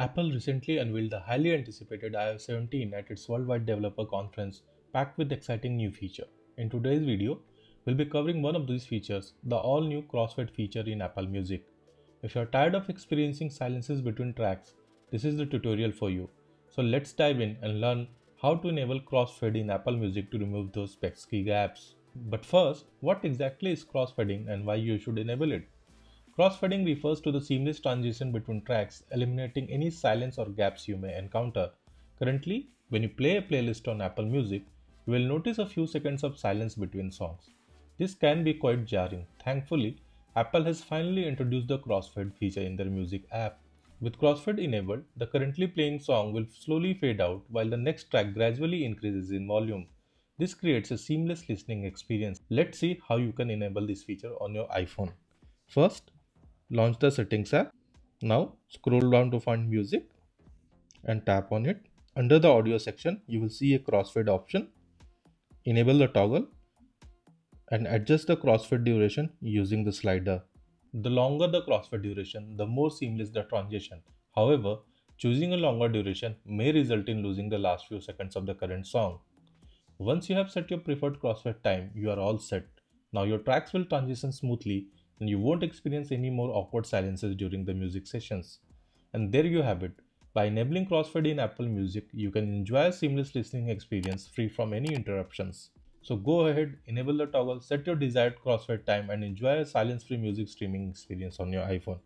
Apple recently unveiled the highly anticipated iOS 17 at its worldwide developer conference packed with exciting new features. In today's video, we'll be covering one of these features, the all-new crossfade feature in Apple Music. If you're tired of experiencing silences between tracks, this is the tutorial for you. So let's dive in and learn how to enable crossfade in Apple Music to remove those pesky gaps. But first, what exactly is crossfading and why you should enable it? Crossfading refers to the seamless transition between tracks, eliminating any silence or gaps you may encounter. Currently, when you play a playlist on Apple Music, you will notice a few seconds of silence between songs. This can be quite jarring. Thankfully, Apple has finally introduced the crossfade feature in their music app. With crossfade enabled, the currently playing song will slowly fade out while the next track gradually increases in volume. This creates a seamless listening experience. Let's see how you can enable this feature on your iPhone. First, launch the settings app. Now scroll down to find music and tap on it. Under the audio section, you will see a crossfade option. Enable the toggle and adjust the crossfade duration using the slider. The longer the crossfade duration, the more seamless the transition. However, choosing a longer duration may result in losing the last few seconds of the current song. Once you have set your preferred crossfade time, you are all set. Now your tracks will transition smoothly and you won't experience any more awkward silences during the music sessions. And there you have it. By enabling crossfade in Apple Music, you can enjoy a seamless listening experience free from any interruptions. So go ahead, enable the toggle, set your desired crossfade time and enjoy a silence-free music streaming experience on your iPhone.